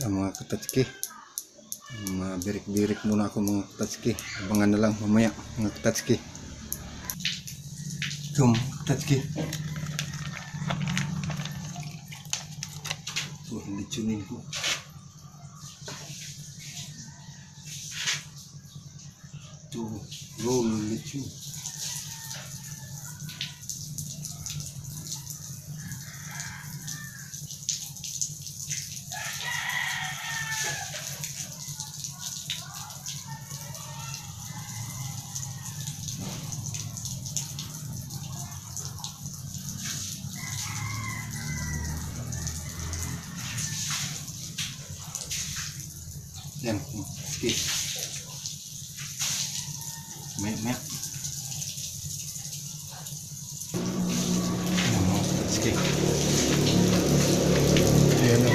Mga katatski. Mabirik-birik muna ako mga katatski. Abangan na lang mamaya mga katatski. Mga katatski. Ito, hindi tuning ko. Ito, roll lechon. Yan, okay. May, may. Yan, mga katatski. Ayan o.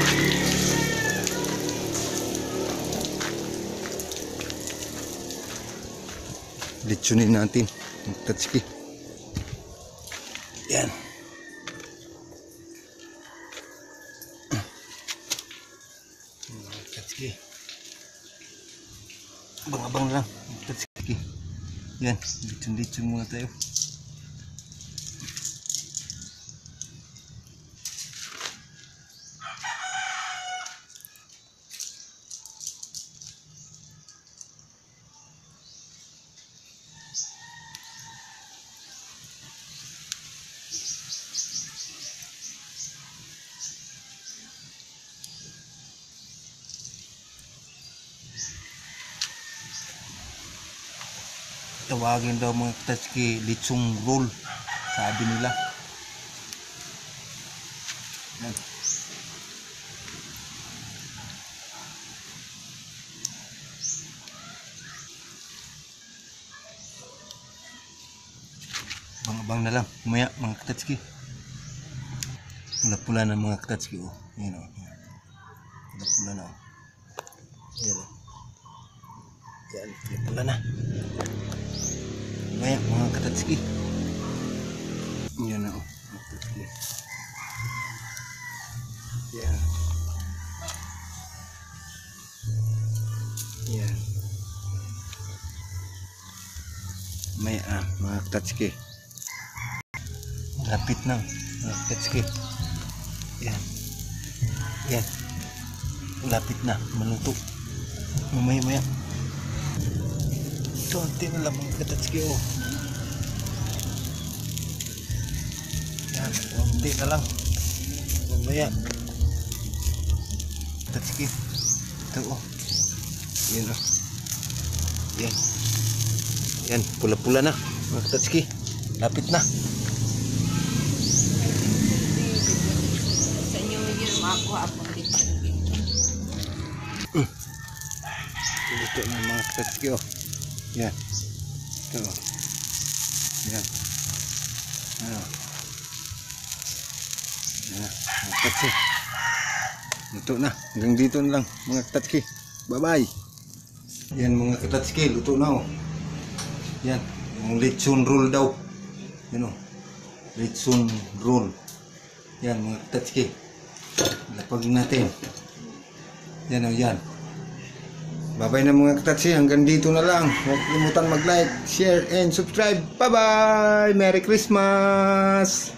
Litsunin natin. Mga katatski. Yan. Mga katatski. Abang-abang lang. Yan. Litsun-litsun muna tayo. Tawagin daw mga tatski litsong roll. Sabi nila. Yan. Abang-abang na lang. Kumaya mga katatski. Pula-pula na mga katatski. Oh. Yan o. Pula-pula na. Oh. Yan o. Yan. Pula na. Kumaya mga katatski. Yan na o. Mga katatski. Yan. Yan. May ah, mga katatski. Lapit na. Mga katatski. Yan. Yan. Lapit na. Maluto. Mamaya maya. Konti na lang mga katatski oh. Yan. Konti na lang. Mamaya. Katatski. Ito oh. Yan oh. Yan. Yan. Pula-pula na. Mga katatski. Lapit na. Sa inyo yun, makuha ako dito. Ito na mga katatski oh. Yan. Ito. Yan. Ano. Yan katatski. Luto na. Hanggang dito na lang mga katatski. Bye-bye. Yan mga katatski. Luto na oh. Yan. Yung lechon roll daw. Yan oh. Lechon roll. Yan mga katatski. Lapag natin. Yan oh yan. Babay na mga katatsi, hanggang dito na lang. Huwag kalimutan mag-like, share, and subscribe. Bye-bye! Merry Christmas!